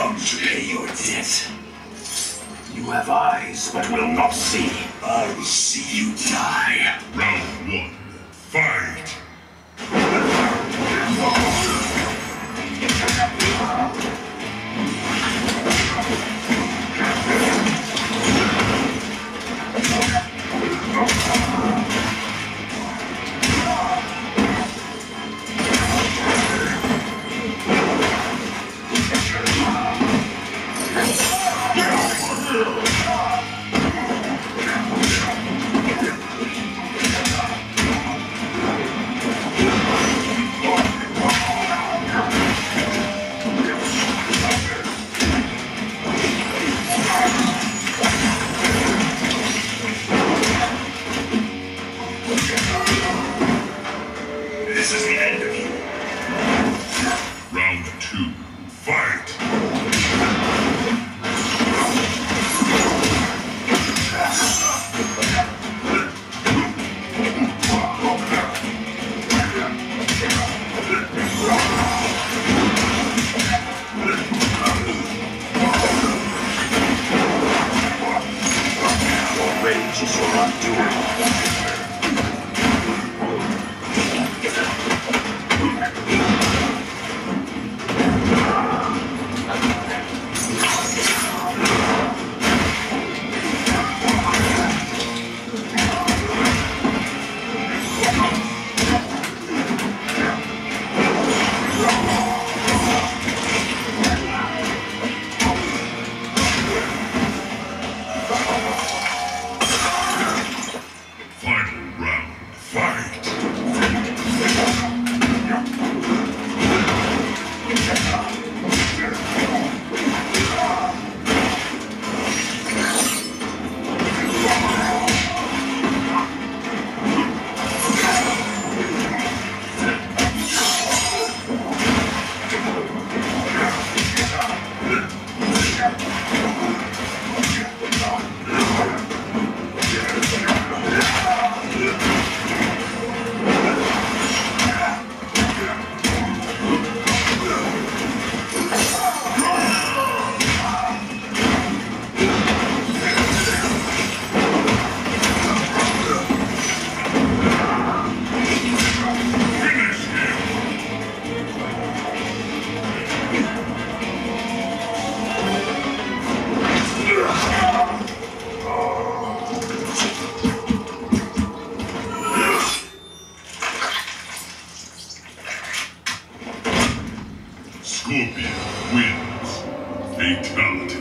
come to pay your debt. You have eyes, but will not see. I will see you die. Round one. Fight! Your rage is your wins. Fatality.